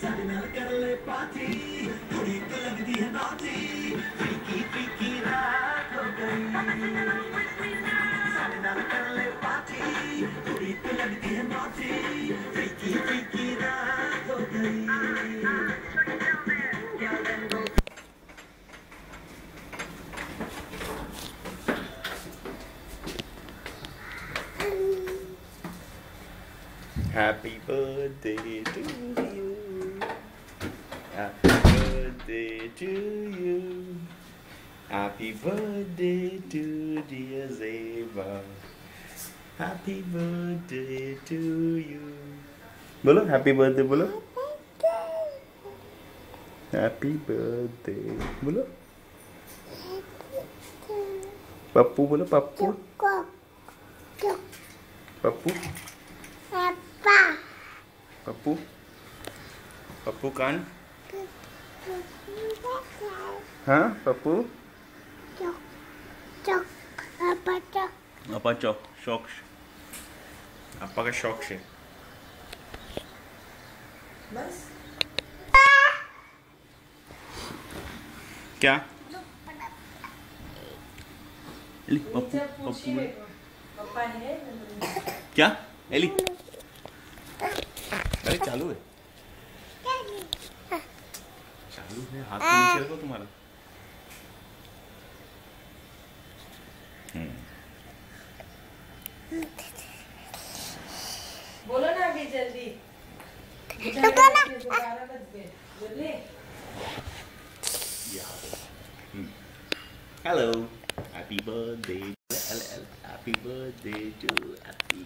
ਸਾਡੇ ਨਾਲ ਕਰ ਲੈ ਪਾਤੀ ਕੁੜੀ ਤੇ ਲੱਗਦੀ ਹੈ ਨਾਟੀ ਫੀਕੀ ਫੀਕੀ ਰਾਤ ਹੋ ਗਈ ਸਾਡੇ ਨਾਲ ਕਰ ਲੈ ਪਾਤੀ ਕੁੜੀ ਤੇ ਲੱਗਦੀ ਹੈ ਨਾਟੀ ਫੀਕੀ ਫੀਕੀ ਰਾਤ ਹੋ ਗਈ Happy birthday birthday to you. Happy birthday to dear Zeba. Happy birthday to you. बोलो हैप्पी बर्थडे बोलो हैप्पी बर्थडे बोलो पप्पू बोलो पप्पू पप्पू पप्पू पप्पू कान हाँ पप्पू अपा चौक शौक अपा का शौक से बस क्या एली पप्पू पप्पू है क्या एली अरे चालू है आयु है हाथ में नीचे रखो तुम्हारा बोलो ना अभी जल्दी hello happy birthday happy birthday to happy